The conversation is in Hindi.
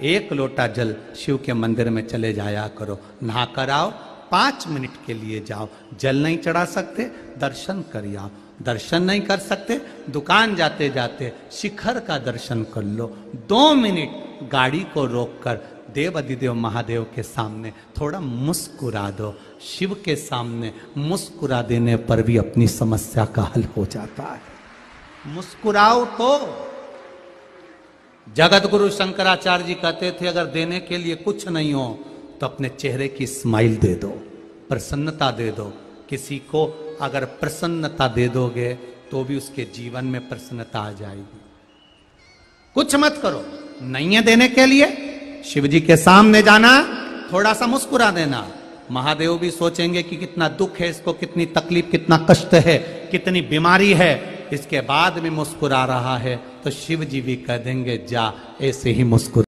एक लोटा जल शिव के मंदिर में चले जाया करो। नहा कर आओ, पाँच मिनट के लिए जाओ। जल नहीं चढ़ा सकते, दर्शन कर आओ। दर्शन नहीं कर सकते, दुकान जाते जाते शिखर का दर्शन कर लो। दो मिनट गाड़ी को रोककर देव अधिदेव महादेव के सामने थोड़ा मुस्कुरा दो। शिव के सामने मुस्कुरा देने पर भी अपनी समस्या का हल हो जाता है। मुस्कुराओ तो। जगत गुरु शंकराचार्य जी कहते थे, अगर देने के लिए कुछ नहीं हो तो अपने चेहरे की स्माइल दे दो, प्रसन्नता दे दो। किसी को अगर प्रसन्नता दे दोगे तो भी उसके जीवन में प्रसन्नता आ जाएगी। कुछ मत करो। नहीं है देने के लिए? शिव जी के सामने जाना, थोड़ा सा मुस्कुरा देना। महादेव भी सोचेंगे कि कितना दुख है इसको, कितनी तकलीफ़, कितना कष्ट है, कितनी बीमारी है। इसके बाद भी मुस्कुरा रहा है तो शिव जी भी कह देंगे जा, ऐसे ही मुस्कुरा।